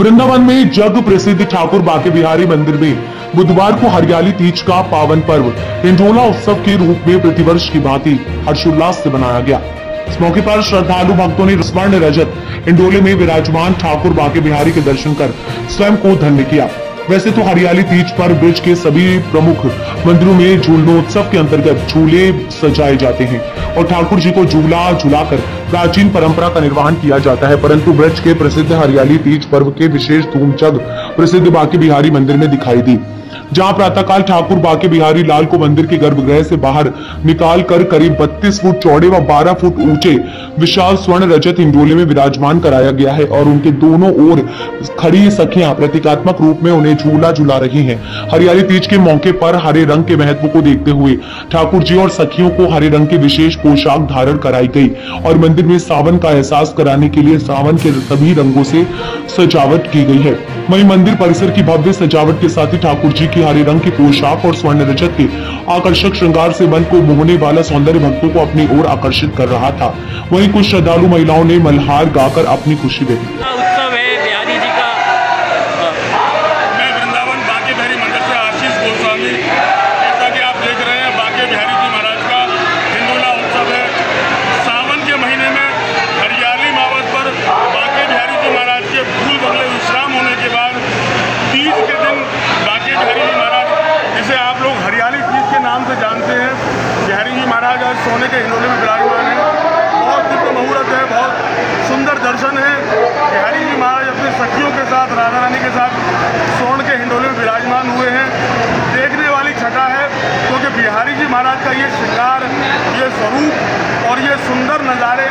वृंदावन में जग प्रसिद्ध ठाकुर बाके बिहारी मंदिर में बुधवार को हरियाली तीज का पावन पर्व, हिंडोला उत्सव के रूप में प्रतिवर्ष की भांति हर्षोल्लास से मनाया गया। इस मौके पर श्रद्धालु भक्तों ने स्वर्ण रजत इंडोले में विराजमान ठाकुर बाके बिहारी के दर्शन कर स्वयं को धन्य किया। वैसे तो हरियाली तीज पर ब्रिज के सभी प्रमुख मंदिरों में झूलनोत्सव के अंतर्गत झूले सजाए जाते हैं और ठाकुर जी को झूला झुलाकर प्राचीन परंपरा का निर्वहन किया जाता है, परंतु ब्रज के प्रसिद्ध हरियाली तीज पर्व के विशेष धूमचग प्रसिद्ध बाकी बिहारी मंदिर में दिखाई दी। जहाँ प्रातःकाल ठाकुर बाके बिहारी लाल को मंदिर के गर्भगृह से बाहर निकाल कर करीब 32 फुट चौड़े व 12 फुट ऊँचे विशाल स्वर्ण रजत इंडोले में विराजमान कराया गया है और उनके दोनों ओर खड़ी सखियाँ प्रतीकात्मक रूप में उन्हें झूला झुला रही हैं। हरियाली तीज के मौके पर हरे रंग के महत्व को देखते हुए ठाकुर जी और सखियों को हरे रंग की विशेष पोशाक धारण कराई गई और मंदिर में सावन का एहसास कराने के लिए सावन के सभी रंगों से सजावट की गई है। वही मंदिर परिसर की भव्य सजावट के साथ ही ठाकुर जी की हरे रंग की पोशाक और स्वर्ण रजत के आकर्षक श्रृंगार से मन को मोहने वाला सौंदर्य भक्तों को अपनी ओर आकर्षित कर रहा था। वहीं कुछ श्रद्धालु महिलाओं ने मल्हार गाकर अपनी खुशी व्यक्त की का उत्सव है बिहारी जी का मैं वृंदावन बांके बिहारी मंदिर से आशीष गोस्वामी जैसा कि आप देख रहे हैं बांके बिहारी जी महाराज का हिंडोला उत्सव है सावन के महीने में हरियाली मावत पर बांके बिहारी जी महाराज के फूल बगले विश्राम होने के बाद तीज के दिन बांके बिहारी जी महाराज जिसे आप लोग हरियाली तीज के नाम से जानते हैं बिहारी जी महाराज आज सोने के हिंडोले में विराजमान है। बहुत दिव्य मुहूर्त है, बहुत सुंदर दर्शन है। बिहारी जी महाराज अपने सखियों के साथ राधा रानी के साथ स्वर्ण के हिंडोले में विराजमान हुए हैं। देखने वाली छटा है, क्योंकि बिहारी जी महाराज का ये श्रृंगार, ये स्वरूप और ये सुंदर नज़ारे